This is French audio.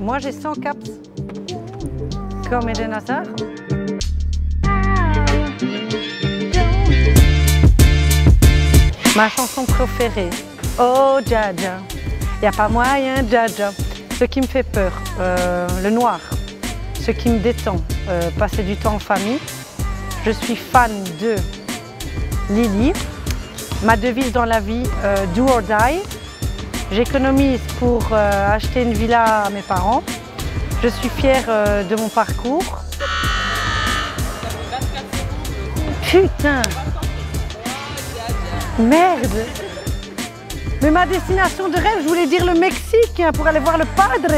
Moi, j'ai 100 caps. Comme Eden Hazard. Ma chanson préférée. Oh, Jaja. Il n'y a pas moyen, Jaja. Ce qui me fait peur, euh, le noir. Ce qui me détend, euh, passer du temps en famille. Je suis fan de Lily. Ma devise dans la vie, euh, do or die. J'économise pour euh, acheter une villa à mes parents. Je suis fière euh, de mon parcours. Putain Merde Mais ma destination de rêve, je voulais dire le Mexique hein, pour aller voir le padre